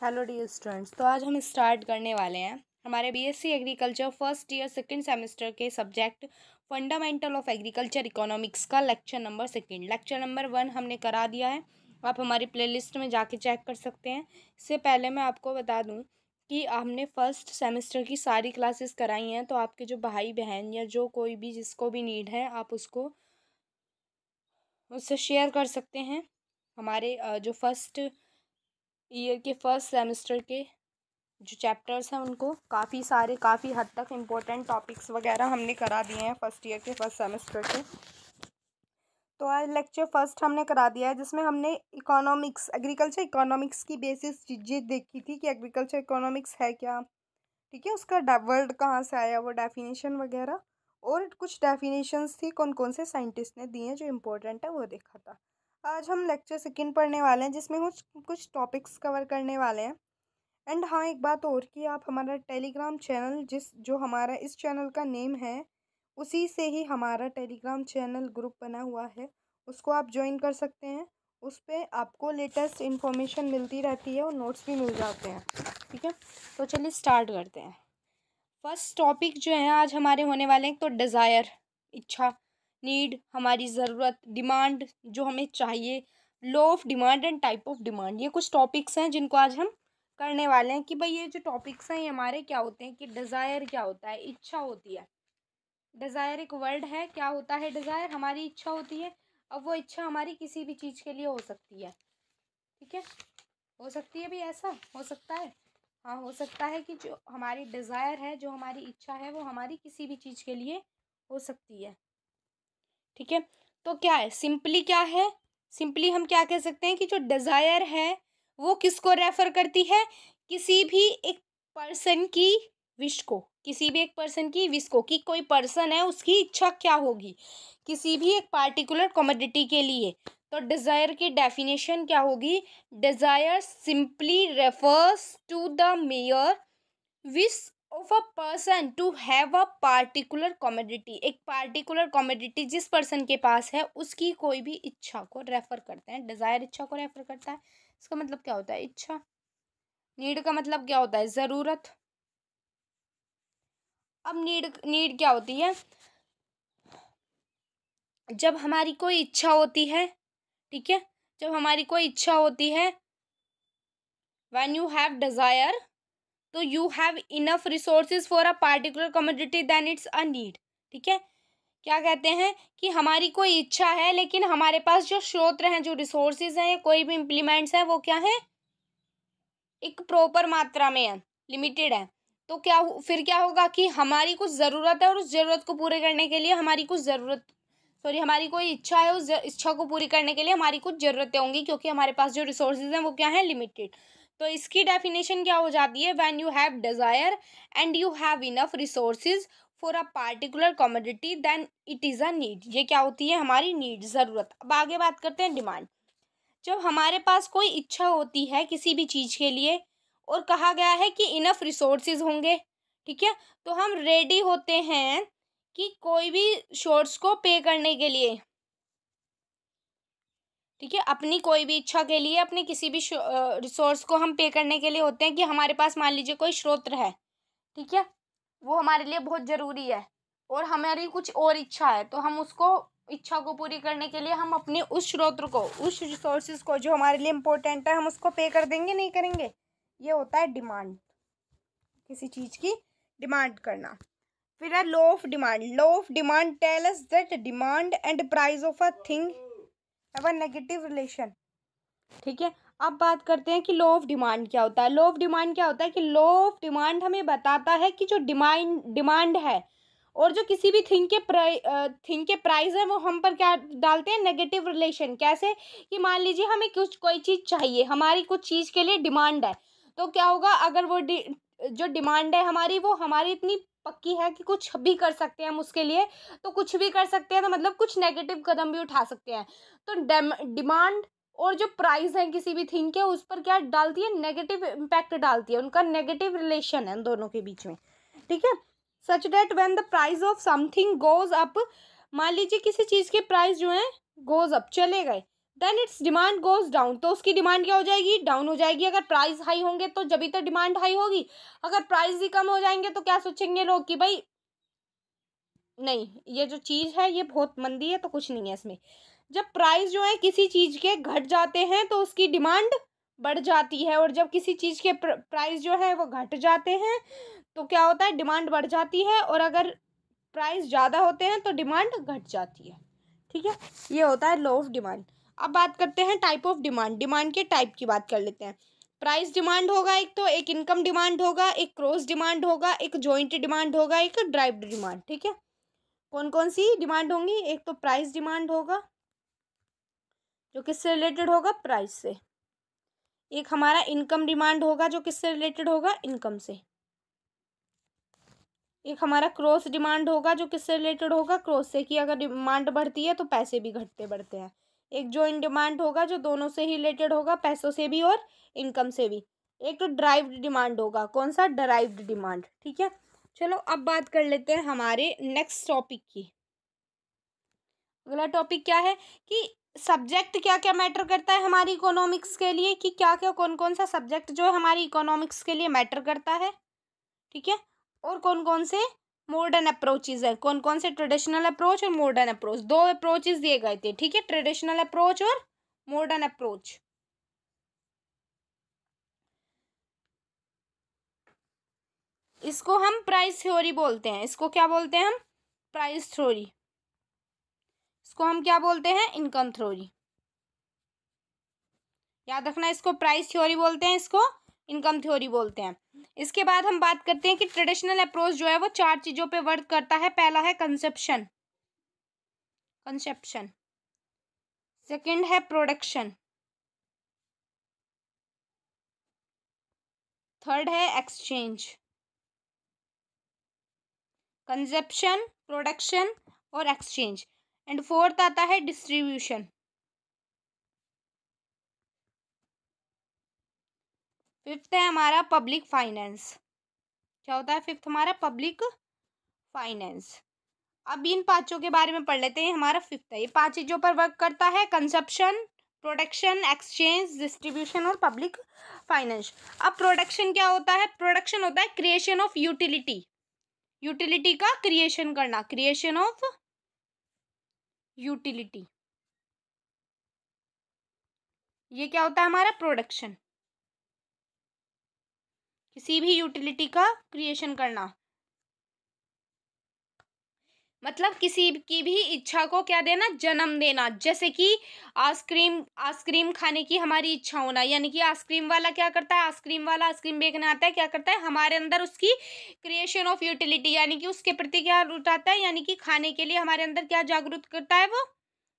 Hello dear students तो आज हम स्टार्ट करने वाले हैं। हमारे BSc agriculture first year second semester के subject fundamental of agriculture economics का lecture number second lecture number one हमने करा दिया है। आप हमारी प्लेलिस्ट में जाके चेक कर सकते हैं। इससे पहले मैं आपको बता दूँ कि हमने फ़र्स्ट सेमेस्टर की सारी क्लासेस कराई हैं। तो आपके जो भाई बहन या जो कोई भी जिसको भी नीड है, आप उसको, उससे शेयर कर सकते हैं। हमारे जो फ़र्स्ट ईयर के फ़र्स्ट सेमेस्टर के जो चैप्टर्स हैं उनको, काफ़ी सारे, काफ़ी हद तक इम्पोर्टेंट टॉपिक्स वगैरह हमने करा दिए हैं फ़र्स्ट ईयर के फ़र्स्ट सेमेस्टर के। तो आज लेक्चर फ़र्स्ट हमने करा दिया है, जिसमें हमने इकोनॉमिक्स एग्रीकल्चर इकोनॉमिक्स की बेसिस चीज़ें देखी थी कि एग्रीकल्चर इकोनॉमिक्स है क्या। ठीक है, उसका वर्ल्ड कहाँ से आया, वो डेफिनेशन वगैरह, और कुछ डेफिनेशंस थी कौन कौन से साइंटिस्ट ने दिए जो इम्पोर्टेंट है, वो देखा था। आज हम लेक्चर सेकेंड पढ़ने वाले हैं, जिसमें कुछ कुछ टॉपिक्स कवर करने वाले हैं। एंड हाँ एक बात और कि आप हमारा टेलीग्राम चैनल जिस, जो हमारा, इस चैनल का नेम है, उसी से ही हमारा टेलीग्राम चैनल ग्रुप बना हुआ है। उसको आप ज्वाइन कर सकते हैं। उस पर आपको लेटेस्ट इन्फॉर्मेशन मिलती रहती है और नोट्स भी मिल जाते हैं। ठीक है? तो चलिए स्टार्ट करते हैं। फ़र्स्ट टॉपिक जो है, आज हमारे होने वाले हैं तो डिज़ायर इच्छा। नीड हमारी ज़रूरत डिमांड जो हमें चाहिए law of demand and type of demand ये कुछ टॉपिक्स हैं जिनको आज हम करने वाले हैं कि भाई ये जो टॉपिक्स हैं, ये हमारे क्या होते हैं कि डिज़ायर क्या होता है, इच्छा होती है। डिज़ायर एक वर्ड है, क्या होता है डिज़ायर हमारी इच्छा होती है, अब वो इच्छा हमारी किसी भी चीज़ के लिए हो सकती है। ठीक है? हो सकती है भी ऐसा, हो सकता है। हाँ हो सकता है कि जो हमारी डिज़ायर है, जो हमारी इच्छा है, वो हमारी किसी भी चीज़ के लिए हो सकती है। ठीक है? तो क्या है? सिंपली क्या है? सिंपली हम क्या कह सकते हैं कि जो डिज़ायर है, वो किसको रेफ़र करती है? किसी भी एक पर्सन की विश को, किसी भी एक पर्सन की विश को कि कोई पर्सन है, उसकी इच्छा क्या होगी? किसी भी एक पार्टिकुलर कमोडिटी के लिए। तो डिज़ायर की डेफिनेशन क्या होगी? Desire simply refers to the mere wish of a person to have a particular commodity एक पार्टिकुलर कॉमोडिटी जिस पर्सन के पास है, उसकी कोई भी इच्छा को रेफर करते हैं डिज़ायर इच्छा को रेफर करता है। इसका मतलब क्या होता है? इच्छा। नीड का मतलब क्या होता है? ज़रूरत। अब नीड नीड क्या होती है? जब हमारी कोई इच्छा होती है, ठीक है? जब हमारी कोई इच्छा होती है वैन यू हैव डिज़ायर तो you have enough resources for a particular commodity then it's a need ठीक है? क्या कहते हैं कि हमारी कोई इच्छा है, लेकिन हमारे पास जो स्रोत हैं, जो रिसोर्सेज हैं कोई भी इम्प्लीमेंट्स हैं, वो क्या है? एक प्रॉपर मात्रा में है लिमिटेड है। तो क्या फिर क्या होगा कि हमारी कुछ ज़रूरत है और उस ज़रूरत को पूरे करने के लिए हमारी कुछ ज़रूरत सॉरी हमारी कोई इच्छा है उस इच्छा को पूरी करने के लिए हमारी कुछ ज़रूरतें होंगी, क्योंकि हमारे पास जो रिसोर्सेज हैं, वो क्या है? लिमिटेड तो इसकी डेफिनेशन क्या हो जाती है? When you have desire and you have enough resources for a particular commodity then it is a need ये क्या होती है? हमारी नीड ज़रूरत। अब आगे बात करते हैं डिमांड जब हमारे पास कोई इच्छा होती है किसी भी चीज़ के लिए और कहा गया है कि इनफ रिसोर्सेज होंगे, ठीक है? तो हम रेडी होते हैं कि कोई भी शोर्स को पे करने के लिए। ठीक है? अपनी कोई भी इच्छा के लिए, अपने किसी भी रिसोर्स को हम पे करने के लिए होते हैं कि हमारे पास मान लीजिए कोई स्रोत है ठीक है? वो हमारे लिए बहुत ज़रूरी है और हमारी कुछ और इच्छा है तो हम उसको, इच्छा को पूरी करने के लिए हम अपने उस स्रोत को, उस रिसोर्सेज को जो हमारे लिए इम्पोर्टेंट है, हम उसको पे कर देंगे, नहीं करेंगे? ये होता है डिमांड किसी चीज़ की डिमांड करना। फिर है law of demand law of demand tell us that demand and price of a thing have negative relation ठीक है? अब बात करते हैं कि लॉ ऑफ़ डिमांड क्या होता है? लॉ ऑफ़ डिमांड क्या होता है कि लॉ ऑफ़ डिमांड हमें बताता है कि जो डिमांड डिमांड है और जो किसी भी थिंग के थिंग के प्राइस है, वो हम पर क्या डालते हैं? नेगेटिव रिलेशन कैसे? कि मान लीजिए हमें कुछ, कोई चीज़ चाहिए, हमारी कुछ चीज़ के लिए डिमांड है तो क्या होगा? अगर वो जो डिमांड है हमारी, वो हमारी इतनी पक्की है कि कुछ भी कर सकते हैं हम उसके लिए तो कुछ भी कर सकते हैं तो मतलब कुछ नेगेटिव कदम भी उठा सकते हैं। तो डिमांड और जो प्राइस है किसी भी थिंग के, उस पर क्या डालती है? नेगेटिव इम्पैक्ट डालती है, उनका नेगेटिव रिलेशन है दोनों के बीच में। ठीक है? Such that when the price of something goes up मान लीजिए किसी चीज़ के प्राइस जो है गोज अप चले गए then its demand goes down तो उसकी डिमांड क्या हो जाएगी? डाउन हो जाएगी। अगर प्राइस हाई होंगे तो जब तो डिमांड हाई होगी, अगर प्राइस ही कम हो जाएँगे तो क्या सोचेंगे लोग कि भाई, नहीं, ये जो चीज़ है, ये बहुत मंदी है तो कुछ नहीं है इसमें। जब प्राइस जो है किसी चीज़ के घट जाते हैं तो उसकी डिमांड बढ़ जाती है। और जब किसी चीज़ के प्राइस जो है वो घट जाते हैं तो क्या होता है? डिमांड बढ़ जाती है। और अगर प्राइस ज़्यादा होते हैं तो डिमांड घट जाती है। ठीक है? ये होता है लो ऑफ़ डिमांड अब बात करते हैं टाइप ऑफ़ डिमांड डिमांड के टाइप की बात कर लेते हैं। प्राइस डिमांड होगा एक तो एक इनकम डिमांड होगा, एक क्रॉस डिमांड होगा, एक जॉइंट डिमांड होगा, एक ड्राइव डिमांड ठीक है? कौन कौन सी डिमांड होंगी? एक तो प्राइस डिमांड होगा, जो किससे रिलेटेड होगा? प्राइस से। एक हमारा इनकम डिमांड होगा, जो किससे रिलेटेड होगा? इनकम से। एक हमारा क्रॉस डिमांड होगा, जो किससे रिलेटेड होगा? क्रॉस से, कि अगर डिमांड बढ़ती है तो पैसे भी घटते बढ़ते हैं। एक जो इन डिमांड होगा, जो दोनों से ही रिलेटेड होगा, पैसों से भी और इनकम से भी। एक तो ड्राइव्ड डिमांड होगा, कौन सा? ड्राइव्ड डिमांड ठीक है? चलो, अब बात कर लेते हैं हमारे नेक्स्ट टॉपिक की। अगला टॉपिक क्या है? कि सब्जेक्ट क्या क्या मैटर करता है हमारी इकोनॉमिक्स के लिए, कि क्या क्या कौन कौन सा सब्जेक्ट जो है हमारी इकोनॉमिक्स के लिए मैटर करता है, ठीक है? और कौन कौन से मॉडर्न अप्रोचेज है। कौन कौन से ट्रेडिशनल अप्रोच और मॉडर्न अप्रोच दो अप्रोचेज दिए गए थे, ठीक है? ट्रेडिशनल अप्रोच और मॉडर्न अप्रोच इसको हम प्राइस थ्योरी बोलते हैं। इसको क्या बोलते हैं हम? प्राइस थ्योरी इसको हम क्या बोलते हैं? इनकम थ्योरी याद रखना, इसको प्राइस थ्योरी बोलते हैं, इसको इनकम थ्योरी बोलते हैं। इसके बाद हम बात करते हैं कि ट्रेडिशनल अप्रोच जो है वो चार चीज़ों पे वर्क करता है। पहला है कंसेप्शन। कंसेप्शन। सेकंड है प्रोडक्शन। थर्ड है एक्सचेंज। कंसेप्शन, प्रोडक्शन और एक्सचेंज। एंड फोर्थ आता है डिस्ट्रीब्यूशन। फिफ्थ है हमारा पब्लिक फाइनेंस क्या होता है फिफ्थ हमारा पब्लिक फाइनेंस अब इन पाँचों के बारे में पढ़ लेते हैं, हमारा फिफ्थ है। ये पाँच चीज़ों पर वर्क करता है कंजप्शन प्रोडक्शन एक्सचेंज डिस्ट्रीब्यूशन और पब्लिक फाइनेंस अब प्रोडक्शन क्या होता है? प्रोडक्शन होता है क्रिएशन ऑफ़ यूटिलिटी यूटिलिटी का क्रिएशन करना क्रिएशन ऑफ़ यूटिलिटी ये क्या होता है हमारा प्रोडक्शन किसी भी यूटिलिटी का क्रिएशन करना। मतलब किसी की भी इच्छा को क्या देना? जन्म देना। जैसे कि आइसक्रीम आइसक्रीम खाने की हमारी इच्छा होना। यानी कि आइसक्रीम वाला क्या करता है? आइसक्रीम वाला आइसक्रीम बेचने आता है। क्या करता है? हमारे अंदर उसकी क्रिएशन ऑफ़ यूटिलिटी यानी कि उसके प्रति क्या उठाता है? यानी कि खाने के लिए हमारे अंदर क्या जागरूक करता है वो?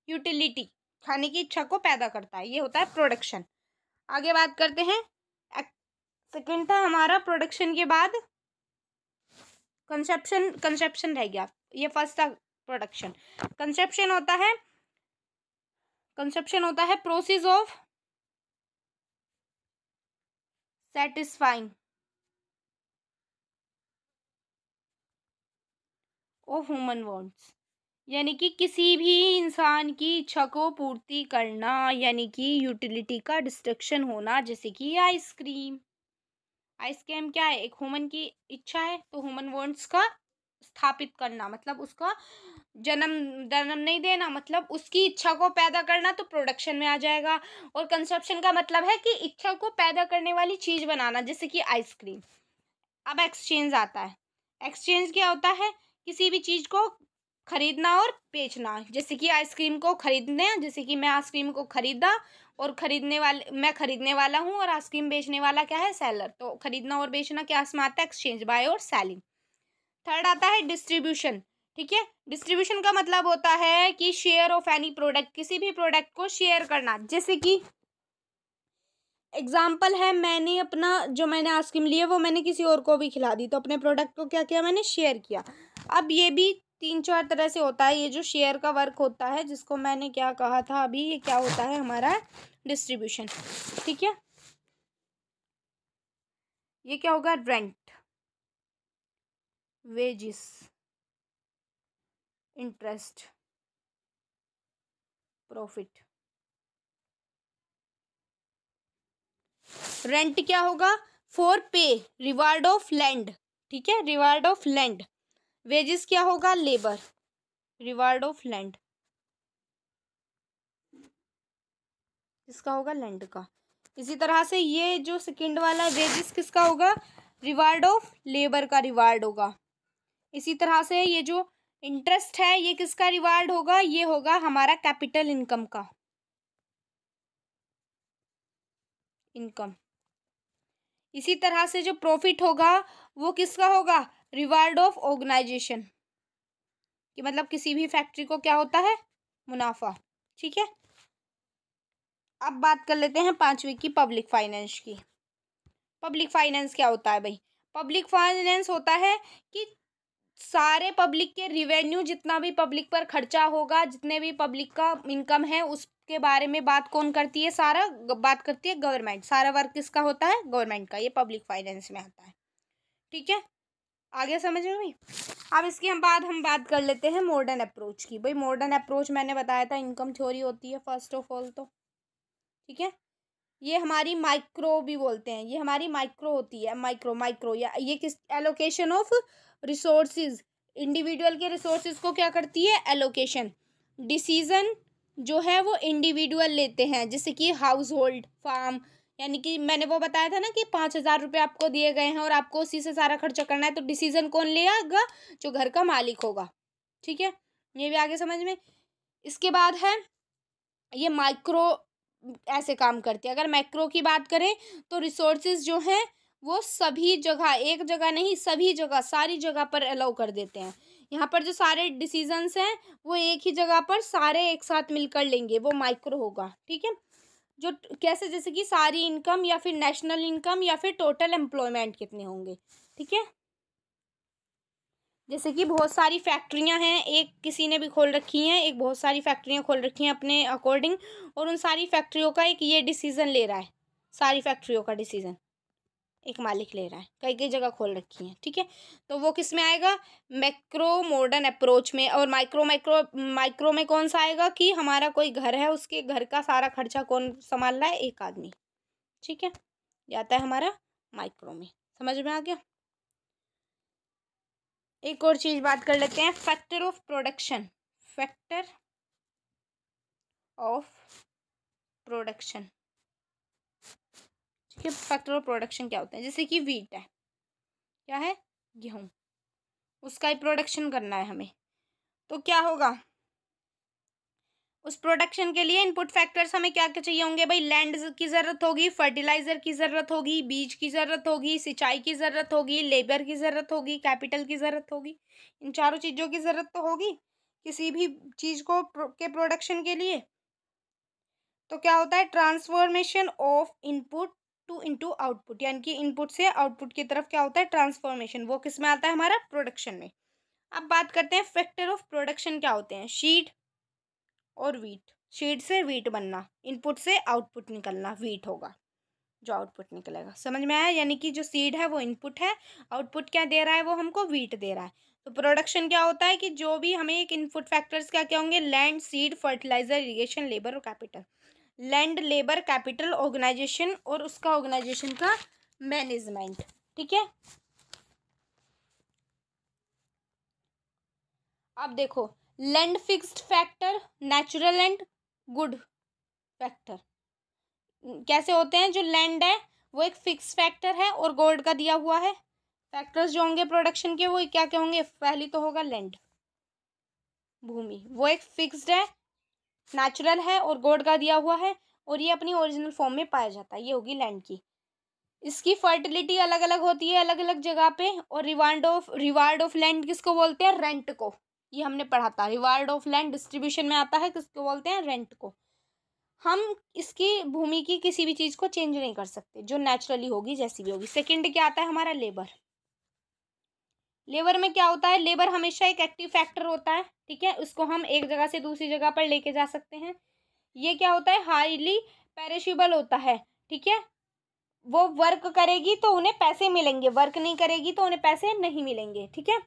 यूटिलिटी खाने की इच्छा को पैदा करता है। ये होता है प्रोडक्शन आगे बात करते हैं। सेकेंड था हमारा प्रोडक्शन के बाद। कंसेप्शन कंसेप्शन रह गया। ये फ़र्स्ट था प्रोडक्शन। कंसेप्शन होता है, कंसेप्शन होता है process of satisfying, of human wants यानी कि किसी भी इंसान की इच्छा को पूर्ति करना, यानी कि यूटिलिटी का डिस्ट्रक्शन होना, जैसे कि आइसक्रीम। आइसक्रीम क्या है? एक ह्यूमन की इच्छा है तो ह्यूमन वॉन्ट्स का स्थापित करना मतलब उसका जन्म जन्म नहीं देना मतलब उसकी इच्छा को पैदा करना तो प्रोडक्शन में आ जाएगा। और कंसेप्शन का मतलब है कि इच्छा को पैदा करने वाली चीज़ बनाना, जैसे कि आइसक्रीम अब एक्सचेंज आता है। एक्सचेंज क्या होता है? किसी भी चीज़ को खरीदना और बेचना, जैसे कि आइसक्रीम को खरीदने, जैसे कि मैं आइसक्रीम को खरीदा और ख़रीदने वाले, मैं ख़रीदने वाला हूँ और आइसक्रीम बेचने वाला क्या है? सेलर तो ख़रीदना और बेचना क्या इसमें आता है? एक्सचेंज बाय और सेलिंग थर्ड आता है डिस्ट्रीब्यूशन ठीक है? डिस्ट्रीब्यूशन का मतलब होता है कि शेयर ऑफ़ एनी प्रोडक्ट किसी भी प्रोडक्ट को शेयर करना। जैसे कि एग्ज़ाम्पल है, मैंने अपना जो मैंने आइसक्रीम ली है, वो मैंने किसी और को भी खिला दी तो अपने प्रोडक्ट को क्या किया मैंने? शेयर किया। अब ये भी तीन चार तरह से होता है ये जो शेयर का वर्क होता है, जिसको मैंने क्या कहा था अभी, ये क्या होता है हमारा डिस्ट्रीब्यूशन ठीक है? ये क्या होगा? Rent wages interest profit rent क्या होगा? फॉर पे रिवार्ड ऑफ़ लैंड ठीक है? रिवार्ड ऑफ़ लैंड वेजेस क्या होगा? लेबर। Reward of land. किसका होगा? लैंड का। इसी तरह से ये जो सेकंड वाला वेजेस किसका होगा? रिवार्ड ऑफ़ लेबर का रिवार्ड होगा। इसी तरह से ये जो इंटरेस्ट है, ये किसका रिवार्ड होगा? ये होगा हमारा कैपिटल इनकम का। इनकम। इसी तरह से जो प्रॉफिट होगा, वो किसका होगा? रिवार्ड ऑफ़ ऑर्गेनाइजेशन, कि मतलब किसी भी फैक्ट्री को क्या होता है? मुनाफा, ठीक है? अब बात कर लेते हैं पांचवी की, पब्लिक फाइनेंस की। पब्लिक फाइनेंस क्या होता है भाई? पब्लिक फाइनेंस होता है कि सारे पब्लिक के रिवेन्यू जितना भी पब्लिक पर खर्चा होगा, जितने भी पब्लिक का इनकम है, उसके बारे में बात कौन करती है? सारा बात करती है गवर्नमेंट सारा वर्क किसका होता है? गवर्नमेंट का, ये पब्लिक फाइनेंस में आता है। ठीक है? आगे समझ में भाई अब इसके हम बाद, हम बात कर लेते हैं मॉडर्न अप्रोच की। भाई मॉडर्न अप्रोच मैंने बताया था इनकम थ्योरी होती है फ़र्स्ट ऑफ़ ऑल तो। ठीक है? ये हमारी माइक्रो भी बोलते हैं। ये हमारी माइक्रो होती है माइक्रो माइक्रो या ये किस एलोकेशन ऑफ़ रिसोर्सेज इंडिविजुअल के रिसोर्सेज को क्या करती है? एलोकेशन डिसीज़न जो है वो इंडिविजुअल लेते हैं, जैसे कि हाउस होल्ड फार्म यानी कि मैंने वो बताया था ना कि पाँच हज़ार रुपये आपको दिए गए हैं और आपको उसी से सारा खर्चा करना है तो डिसीज़न कौन लेगा? जो घर का मालिक होगा। ठीक है? ये भी आगे समझ में? इसके बाद है, ये माइक्रो ऐसे काम करती है। अगर मैक्रो की बात करें तो रिसोर्सेज जो हैं, वो सभी जगह, एक जगह नहीं, सभी जगह, सारी जगह पर अलाउ कर देते हैं। यहाँ पर जो सारे डिसीजंस हैं, वो एक ही जगह पर सारे एक साथ मिलकर लेंगे, वो माइक्रो होगा। ठीक है? जो कैसे, जैसे कि सारी इनकम या फिर नेशनल इनकम या फिर टोटल एम्प्लॉयमेंट कितने होंगे, ठीक है? जैसे कि बहुत सारी फैक्ट्रियाँ हैं, एक किसी ने भी खोल रखी हैं, एक बहुत सारी फैक्ट्रियाँ खोल रखी हैं अपने अकॉर्डिंग और उन सारी फैक्ट्रियों का एक ये डिसीज़न ले रहा है, सारी फैक्ट्रियों का डिसीज़न एक मालिक ले रहा है कई कई जगह खोल रखी हैं, ठीक है? तो वो किसमें आएगा? मैक्रो मॉडर्न अप्रोच में, और माइक्रो माइक्रो माइक्रो में कौन सा आएगा कि हमारा कोई घर है, उसके घर का सारा खर्चा कौन संभाल रहा है? एक आदमी, ठीक है? आता है हमारा माइक्रो में, समझ में आ गया? एक और चीज़ बात कर लेते हैं, factor of production, factor of production. है फैक्टर ऑफ़ प्रोडक्शन क्या होता है? जैसे कि वीट है। क्या है? गेहूँ। उसका ही प्रोडक्शन करना है हमें। तो क्या होगा? उस प्रोडक्शन के लिए इनपुट फैक्टर्स हमें क्या क्या चाहिए होंगे? भाई लैंड की ज़रूरत होगी फर्टिलाइज़र की ज़रूरत होगी, बीज की ज़रूरत होगी, सिंचाई की ज़रूरत होगी लेबर की ज़रूरत होगी कैपिटल की ज़रूरत होगी। इन चारों चीज़ों की ज़रूरत तो होगी किसी भी चीज़ को के प्रोडक्शन के लिए। तो क्या होता है? Transformation of input to into output, यानी कि इनपुट से आउटपुट की तरफ़ क्या होता है? ट्रांसफॉर्मेशन। वो किसमें आता है? हमारा प्रोडक्शन में। अब बात करते हैं फैक्टर ऑफ़ प्रोडक्शन क्या होते हैं? शीट और वीट। शीट से वीट बनना, इनपुट से आउटपुट निकलना, वीट होगा, जो आउटपुट निकलेगा। समझ में आया? यानी कि जो सीड है वो इनपुट है, आउटपुट क्या दे रहा है? वो हमको वीट दे रहा है। तो प्रोडक्शन क्या होता है कि जो भी हमें एक इनपुट फैक्टर्स क्या क्या होंगे? Land, seed, fertiliser, irrigation, labour और capital. Land labour capital organisation और उसका ऑर्गेनाइजेशन का मैनेजमेंट, ठीक है? अब देखो, land fixed factor, natural and good factor. कैसे होते हैं? जो लैंड है, वो एक फिक्स फैक्टर है और गोल्ड का दिया हुआ है। फैक्टर्स जो होंगे प्रोडक्शन के, वो क्या क्या होंगे? पहली तो होगा लैंड, भूमि। वो एक फिक्स्ड है नेचुरल है और गोड का दिया हुआ है और ये अपनी ओरिजिनल फॉर्म में पाया जाता है, ये होगी लैंड की। इसकी फर्टिलिटी अलग अलग होती है अलग अलग जगह पे और reward of reward of land किसको बोलते हैं? रेंट को। ये हमने पढ़ा था। रिवार्ड ऑफ़ लैंड डिस्ट्रीब्यूशन में आता है, किसको बोलते हैं? रेंट को। हम इसकी भूमि की किसी भी चीज़ को चेंज नहीं कर सकते, जो नेचुरली होगी, जैसी भी होगी। सेकंड क्या आता है? हमारा लेबर लेबर में क्या होता है? लेबर हमेशा एक एक्टिव फैक्टर होता है, ठीक है? उसको हम एक जगह से दूसरी जगह पर लेके जा सकते हैं। ये क्या होता है? हाईली पेरिशेबल होता है, ठीक है? वो वर्क करेगी तो उन्हें पैसे मिलेंगे, वर्क नहीं करेगी तो उन्हें पैसे नहीं मिलेंगे, ठीक है?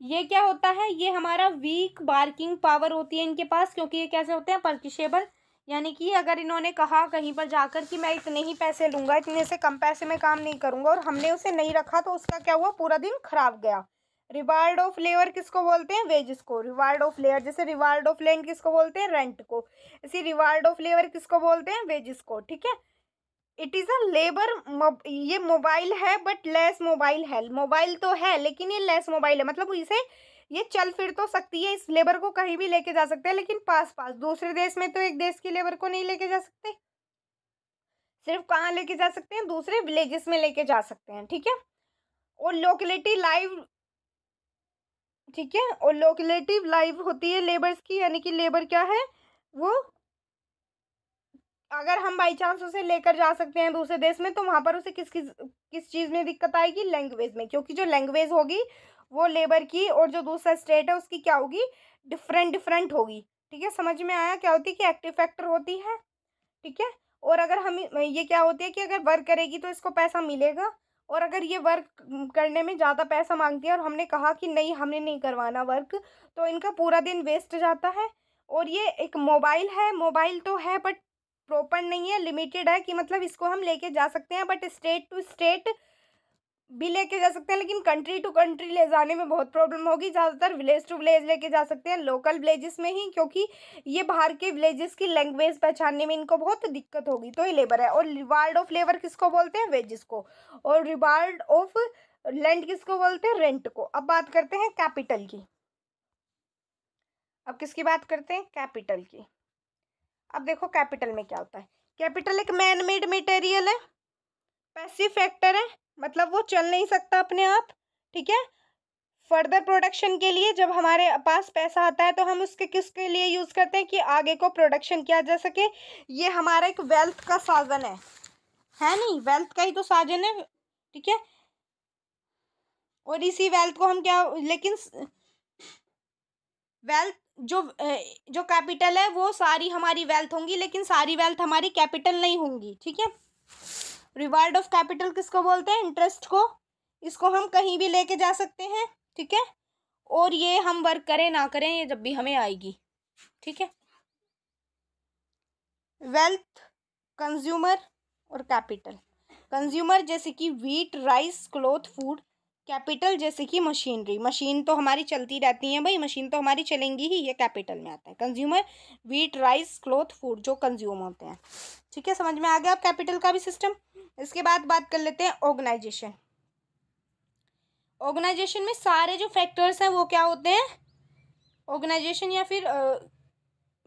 ये क्या होता है? ये हमारा वीक बार्किंग पावर होती है इनके पास, क्योंकि ये कैसे होते हैं? परकिशेबल यानी कि अगर इन्होंने कहा कहीं पर जाकर कि मैं इतने ही पैसे लूँगा, इतने से कम पैसे में काम नहीं करूँगा और हमने उसे नहीं रखा तो उसका क्या हुआ? पूरा दिन खराब गया। रिवार्ड ऑफ़ लेबर किसको बोलते हैं? वेजेस को। रिवार्ड ऑफ़ लेबर जैसे रिवार्ड ऑफ़ लैंड किसको बोलते हैं? रेंट को। इसी रिवार्ड ऑफ़ लेबर किसको बोलते हैं? वेजेस को, ठीक है? इट इज़ अ लेबर ये मोबाइल है बट लेस मोबाइल है मोबाइल तो है, लेकिन ये लेस मोबाइल है। मतलब इसे ये चल फिर तो सकती है, इस लेबर को कहीं भी लेके जा सकते हैं, लेकिन पास पास दूसरे देश में तो एक देश की लेबर को नहीं लेके जा सकते। सिर्फ़ कहाँ लेके जा सकते हैं? दूसरे विलेजेस में लेके जा सकते हैं, ठीक है? और लोकेलिटी लाइव ठीक है? और लोकेलिटी लाइव होती है लेबर्स की, यानी कि लेबर क्या है? वो अगर हम बाई चांस उसे लेकर जा सकते हैं दूसरे देश में तो वहाँ पर उसे किस किस किस चीज़ में दिक्कत आएगी? लैंग्वेज में, क्योंकि जो लैंग्वेज होगी वो लेबर की और जो दूसरा स्टेट है उसकी क्या होगी? डिफरेंट डिफरेंट होगी। ठीक है, समझ में आया क्या होती है कि एक्टिव फैक्टर होती है? ठीक है, और अगर हम ये क्या होती है कि अगर वर्क करेगी तो इसको पैसा मिलेगा, और अगर ये वर्क करने में ज़्यादा पैसा मांगती है और हमने कहा कि नहीं, हमने नहीं करवाना वर्क तो इनका पूरा दिन वेस्ट जाता है। और ये एक मोबाइल है, मोबाइल तो है बट प्रॉपर नहीं है, लिमिटेड है कि मतलब इसको हम लेके जा सकते हैं, बट स्टेट टू स्टेट भी लेके जा सकते हैं, लेकिन कंट्री टू कंट्री ले जाने में बहुत प्रॉब्लम होगी। ज़्यादातर विलेज टू विलेज लेके जा सकते हैं लोकल विलेजेस में ही, क्योंकि ये बाहर के विलेजेस की लैंग्वेज पहचानने में इनको बहुत दिक्कत होगी। तो ये लेबर है। और रिवार्ड ऑफ़ लेबर किसको बोलते हैं? वेजेस को। और रिवार्ड ऑफ़ लैंड किसको बोलते हैं? रेंट को। अब बात करते हैं कैपिटल की। अब किसकी बात करते हैं? कैपिटल की। अब देखो कैपिटल में क्या होता है। कैपिटल एक मैन मेड मटेरियल है। पैसिव फैक्टर है। मतलब वो चल नहीं सकता अपने आप, ठीक है? फर्दर प्रोडक्शन के लिए जब हमारे पास पैसा आता है तो हम उसके किसके लिए यूज़ करते हैं कि आगे को प्रोडक्शन किया जा सके? ये हमारा एक वेल्थ का साधन है। है नहीं? वेल्थ का ही तो साधन है, ठीक है? और इसी वेल्थ को हम क्या, लेकिन वेल्थ जो जो कैपिटल है वो सारी हमारी वेल्थ होंगी, लेकिन सारी वेल्थ हमारी कैपिटल नहीं होंगी, ठीक है? रिवार्ड ऑफ़ कैपिटल किसको बोलते हैं? इंटरेस्ट को। इसको हम कहीं भी लेके जा सकते हैं, ठीक है? और ये हम वर्क करें ना करें, ये जब भी हमें आएगी, ठीक है? वेल्थ कंज्यूमर और कैपिटल कंज्यूमर जैसे कि wheat rice cloth food capital जैसे कि मशीनरी। मशीन तो हमारी चलती रहती है भाई, मशीन तो हमारी चलेंगी ही, ये कैपिटल में आता है। Consumer wheat rice cloth food जो कंज्यूम होते हैं। ठीक है, समझ में आ गया आप कैपिटल का भी सिस्टम इसके बाद बात कर लेते हैं ऑर्गेनाइजेशन ऑर्गेनाइजेशन में सारे जो फैक्टर्स हैं वो क्या होते हैं? ऑर्गेनाइजेशन या फिर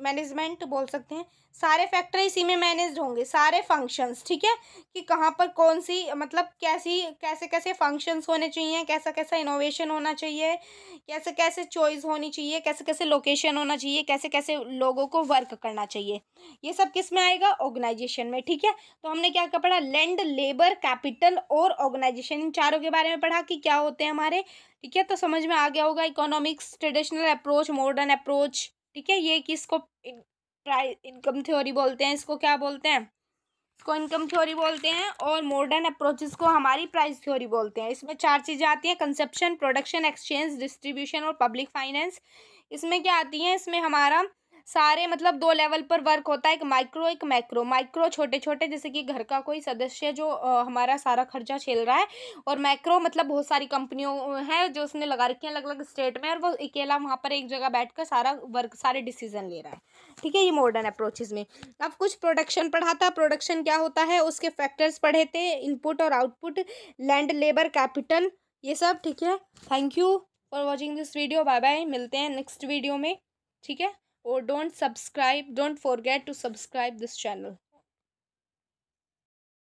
मैनेजमेंट बोल सकते हैं, सारे फैक्टर इसी में मैनेज होंगे, सारे फ़ंक्शंस ठीक है? कि कहाँ पर कौन सी मतलब कैसी, कैसे कैसे फ़ंक्शंस होने चाहिए, कैसा कैसा इनोवेशन होना चाहिए, कैसे कैसे चॉइस होनी चाहिए, कैसे कैसे लोकेशन होना चाहिए, कैसे कैसे लोगों को वर्क करना चाहिए। ये सब किसमें आएगा? ऑर्गेनाइजेशन में, ठीक है? तो हमने क्या पढ़ा? लैंड लेबर कैपिटल और ऑर्गेनाइजेशन इन चारों के बारे में पढ़ा कि क्या होते हैं हमारे, ठीक है? तो समझ में आ गया होगा economics traditional approach modern approach ठीक है, ये कि इसको प्राइस इनकम थ्योरी बोलते हैं, इसको क्या बोलते हैं? इसको इनकम थ्योरी बोलते हैं और मॉडर्न अप्रोचेस को हमारी प्राइस थ्योरी बोलते हैं। इसमें चार चीज़ें आती हैं कंसेप्शन प्रोडक्शन एक्सचेंज डिस्ट्रीब्यूशन और पब्लिक फाइनेंस इसमें क्या आती हैं? इसमें हमारा सारे मतलब दो लेवल पर वर्क होता है, एक माइक्रो एक मैक्रो माइक्रो छोटे छोटे जैसे कि घर का कोई सदस्य जो हमारा सारा खर्चा झेल रहा है, और मैक्रो मतलब बहुत सारी कंपनियों हैं जो उसने लगा रखी हैं अलग अलग स्टेट में, और वो अकेला वहाँ पर एक जगह बैठ कर सारा वर्क सारे डिसीज़न ले रहा है। ठीक है, ये मॉडर्न अप्रोचेज में। अब कुछ प्रोडक्शन पढ़ा था प्रोडक्शन क्या होता है? उसके फैक्टर्स पढ़े थे इनपुट और आउटपुट लैंड लेबर कैपिटल ये सब। ठीक है? Thank you for watching this video bye bye मिलते हैं नेक्स्ट वीडियो में। ठीक है? Or don't subscribe don't forget to subscribe this channel